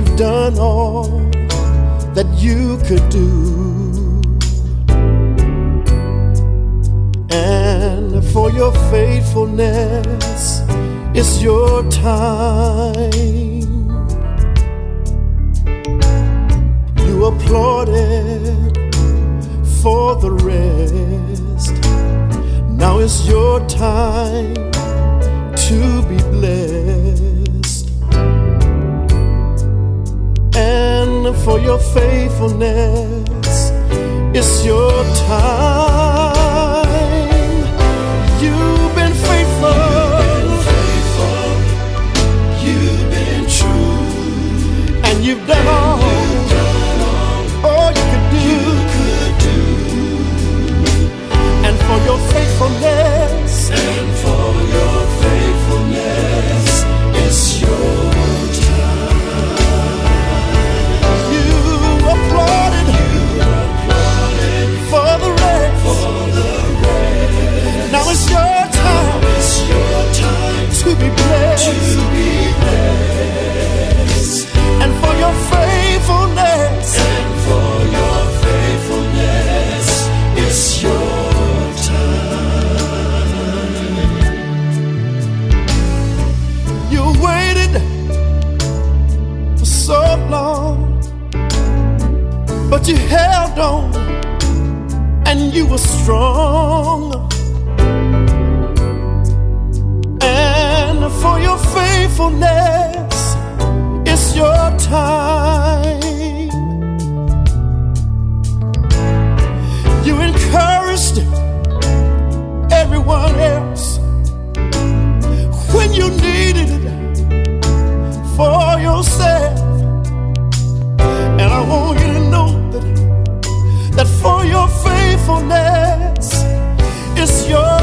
you've done all that you could do. And for your faithfulness, it's your time. You applauded for the rest. Now it's your time to be blessed. And for your faithfulness, it's your time. You've you held on and you were strong. And for your faithfulness, it's your time. You encouraged everyone else when you needed it for yourself. And I want you to know for your faithfulness, it's your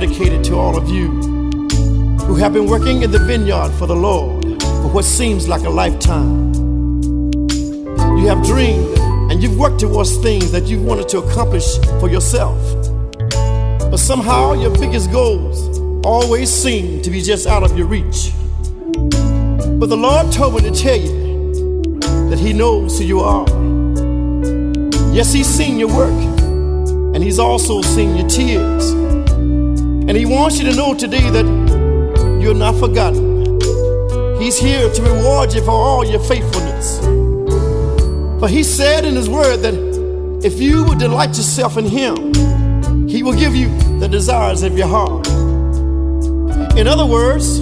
dedicated to all of you who have been working in the vineyard for the Lord for what seems like a lifetime. You have dreamed and you've worked towards things that you've wanted to accomplish for yourself. But somehow your biggest goals always seem to be just out of your reach. But the Lord told me to tell you that He knows who you are. Yes, He's seen your work, and He's also seen your tears. And He wants you to know today that you're not forgotten. He's here to reward you for all your faithfulness. For He said in His Word that if you would delight yourself in Him, He will give you the desires of your heart. In other words,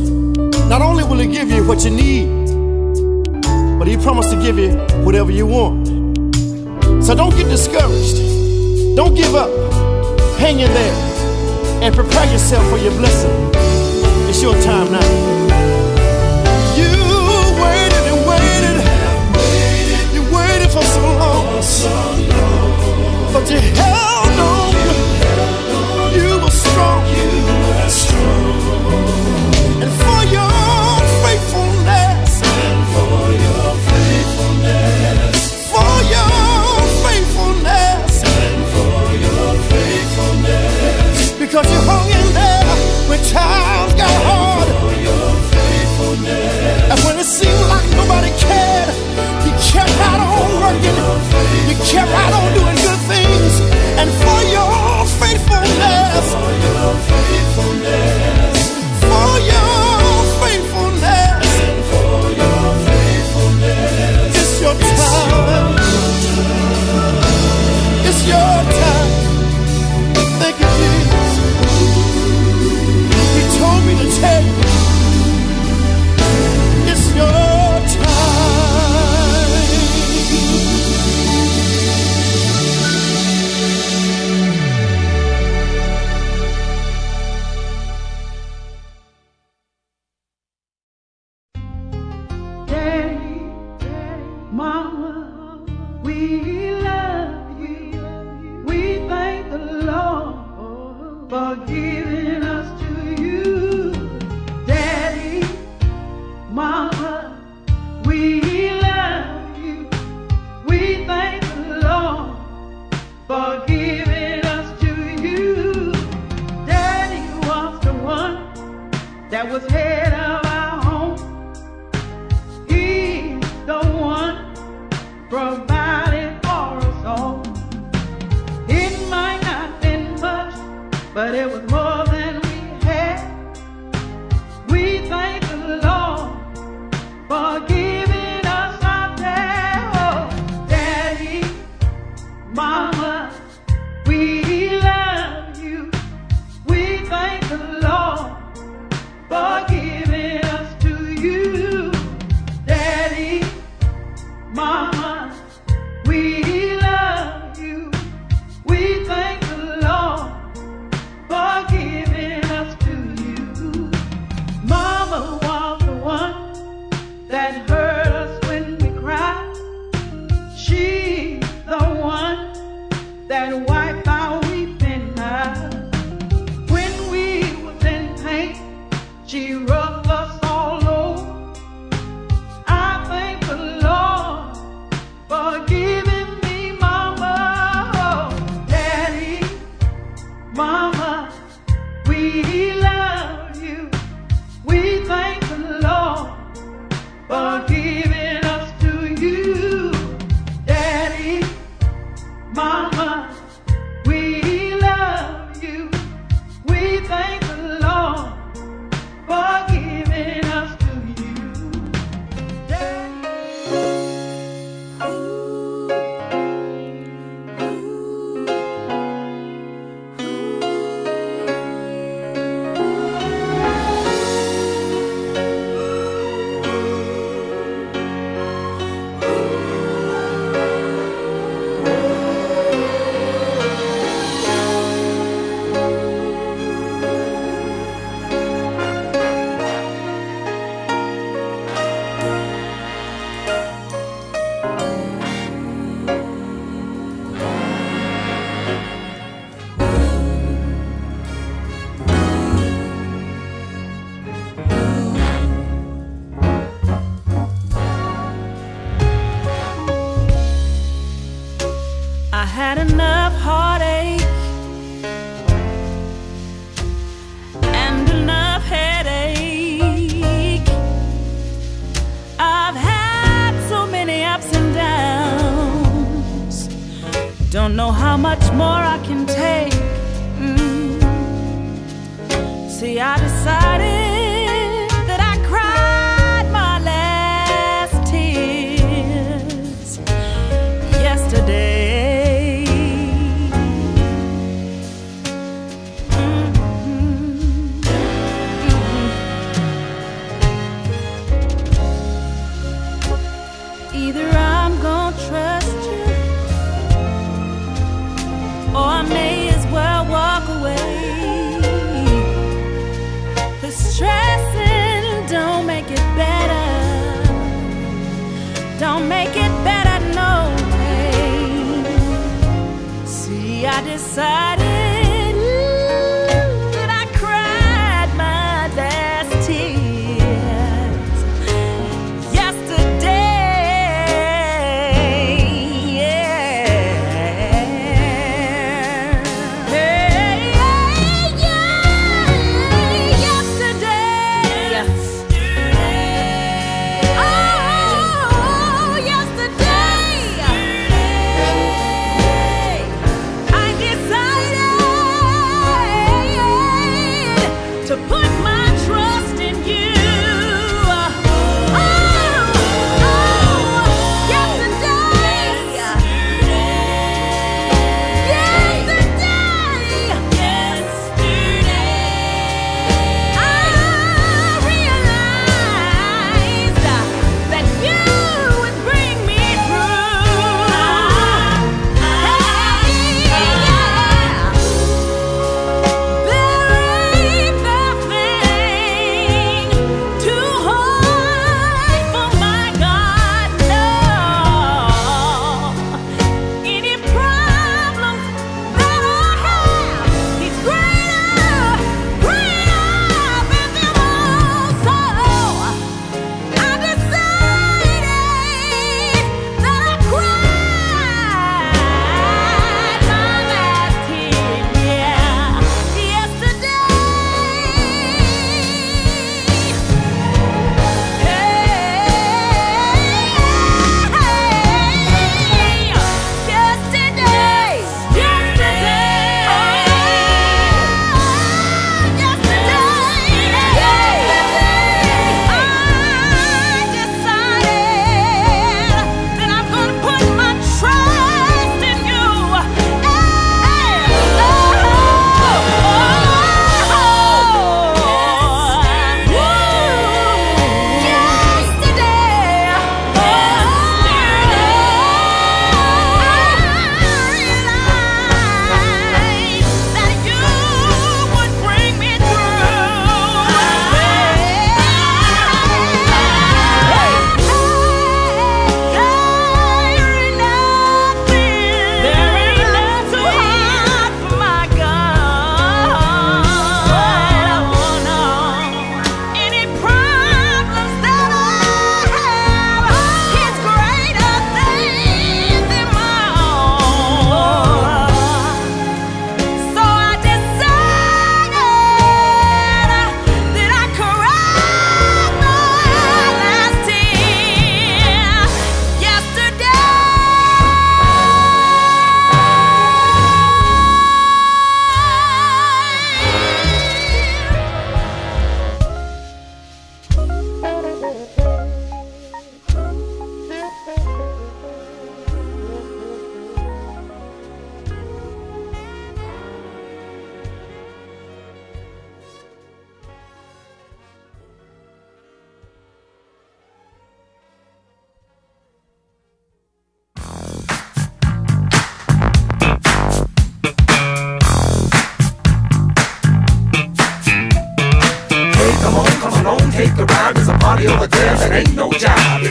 not only will He give you what you need, but He promised to give you whatever you want. So don't get discouraged. Don't give up. Hang in there and prepare yourself for your blessing. It's your time now. You waited and waited. You waited for so long, but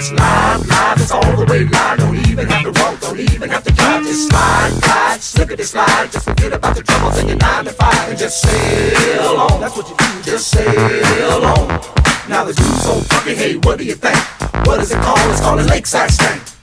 It's live, live, it's all the way live. Don't even have to walk, don't even have to drive. Just slide, glide, slippity slide. Just forget about the troubles in your nine to five and just sail on. That's what you do, just sail on. Now the dude's so funky, hey, what do you think? What is it called? It's called a lakeside stank.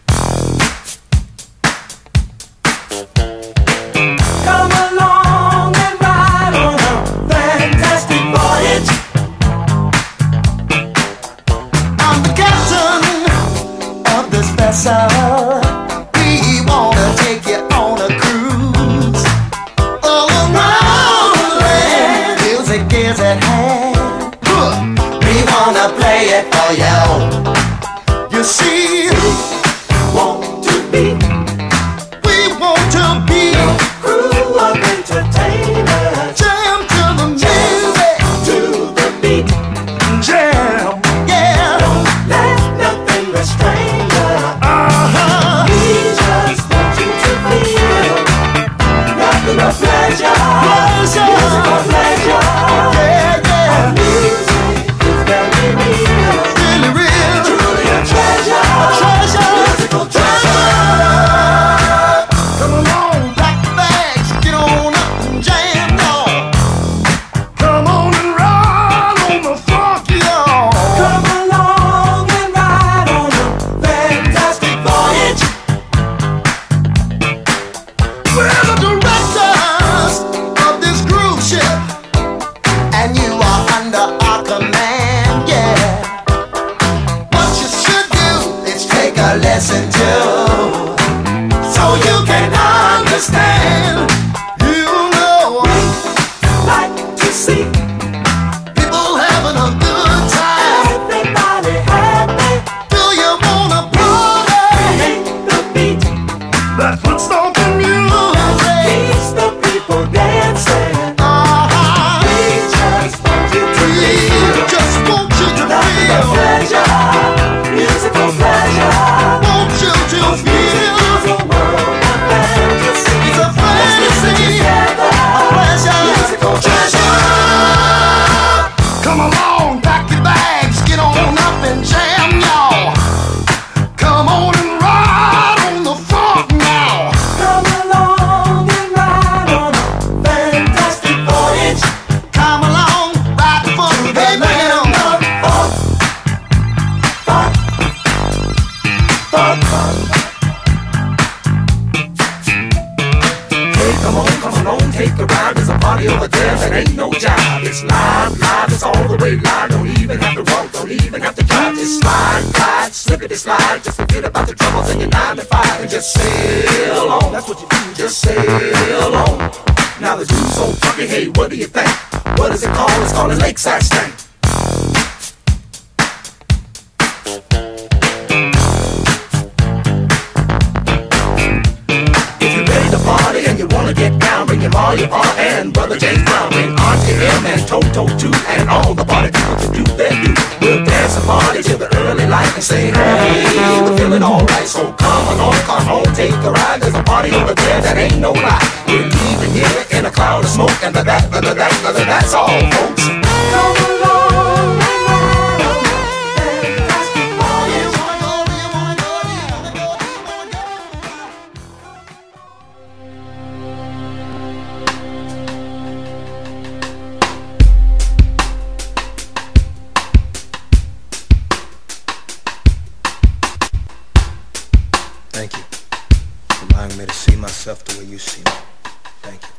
a lesson to. So you don't you? And all the party people to do that do. We'll dance and party till the early light and say, hey, we're feeling alright. So come along, come home, take a ride. There's a party over there that ain't no lie. We're leaving here in a cloud of smoke and the that, the that, the that, that's all, folks. Come along. allowing me to see myself the way you see me. Thank you.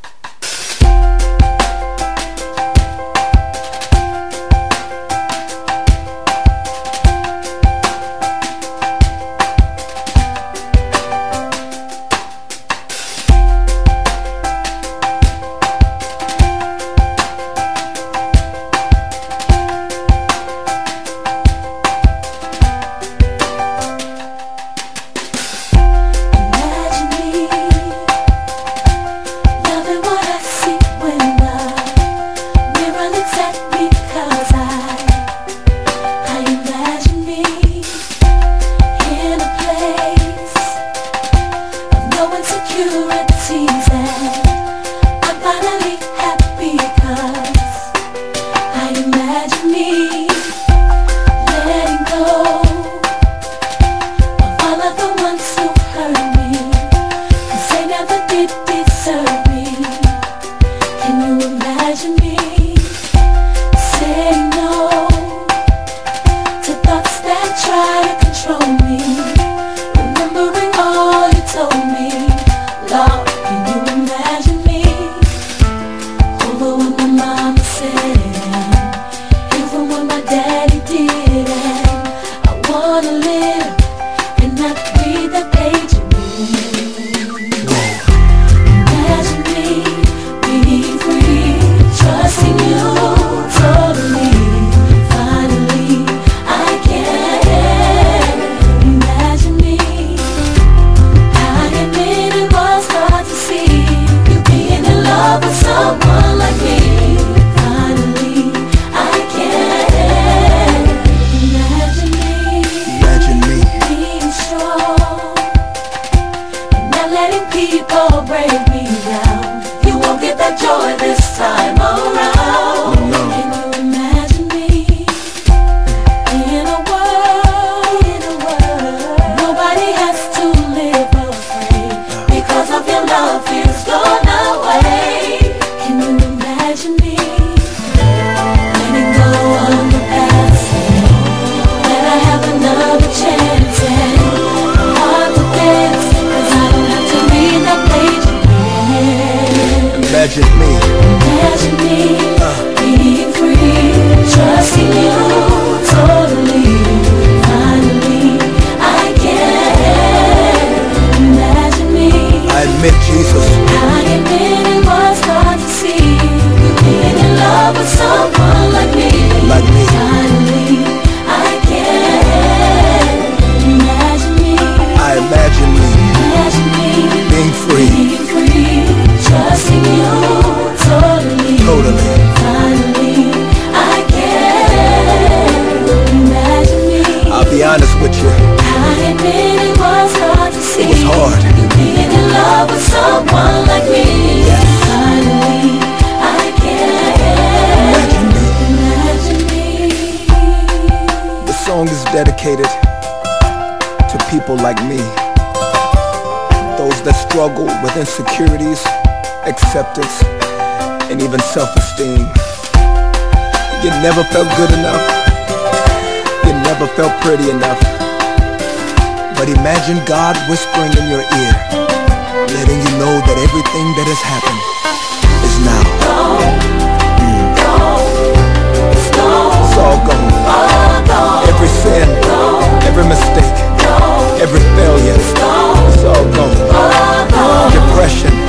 insecurities, acceptance, and even self-esteem. You never felt good enough. You never felt pretty enough. But imagine God whispering in your ear, letting you know that everything that has happened is now. Mm. It's all gone. Every sin, every mistake, every failure sorrow, depression.